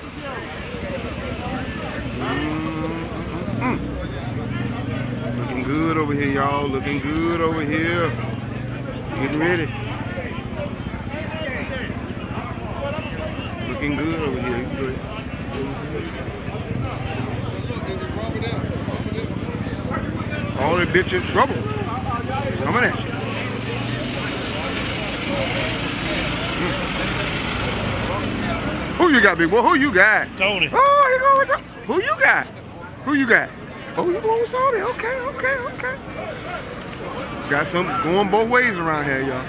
Mm. Looking good over here, y'all. Looking good over here. Getting ready. Looking good over here. Good. All the bitch in trouble. Coming at you. Who you got, big boy? Who you got? Tony. Oh, you going with Tony. Who you got? Who you got? Oh, you going with Sony? Okay, okay, okay. Got some going both ways around here, y'all.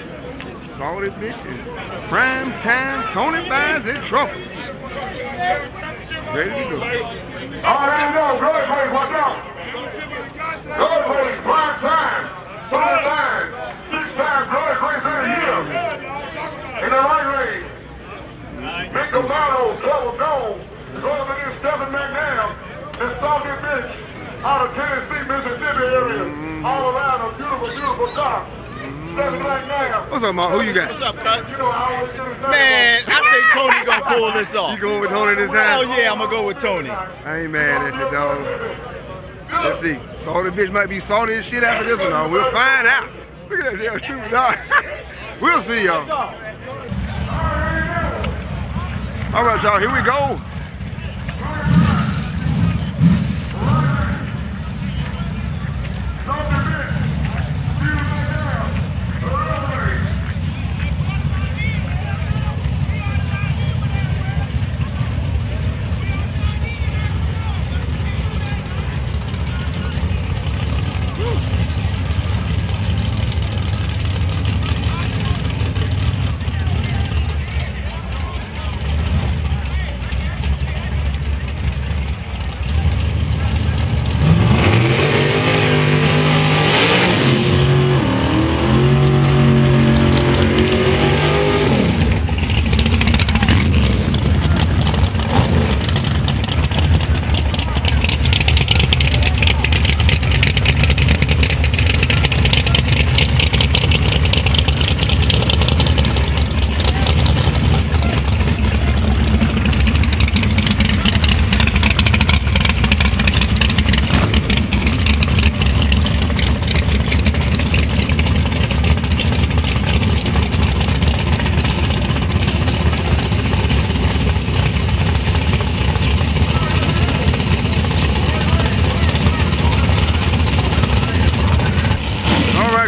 Saw this bitch and prime time Tony Bynes in trouble. Ready to go. All right, go. Good place, watch out. Good place, prime time. Tony Bynes. Six times good place in here. In the right lane. Nick Domano, Trouble Jones, Northern is Stephen McNabb, this salty bitch out of Tennessee, Mississippi area. Mm. All around a beautiful, beautiful car. Stephen McNabb. What's up, Ma? Who you got? What's up, cut? You know I always get his. Man, I think Tony gonna pull this off. You going with Tony this time? Hell time? yeah, I'm gonna go with Tony. I ain't mad at you, dog. Let's see. Salty bitch might be salty as shit after this one, dog. We'll find out. Look at that damn stupid dog. we'll see, y'all. All right, y'all. Here we go.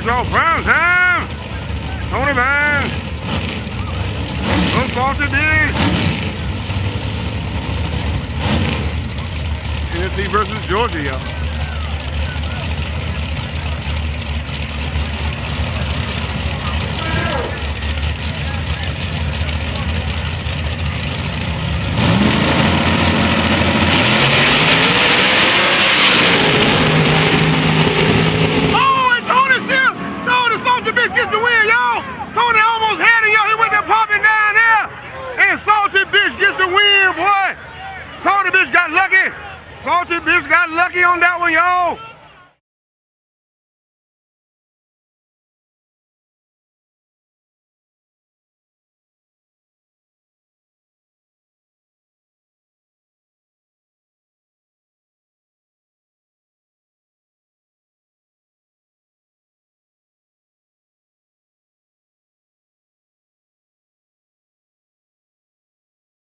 All right, y'all. Brown time. Tony Vine. Unsalted dish. Tennessee versus Georgia. bitch gets the win, boy. Salty bitch got lucky. Salty bitch got lucky on that one, y'all.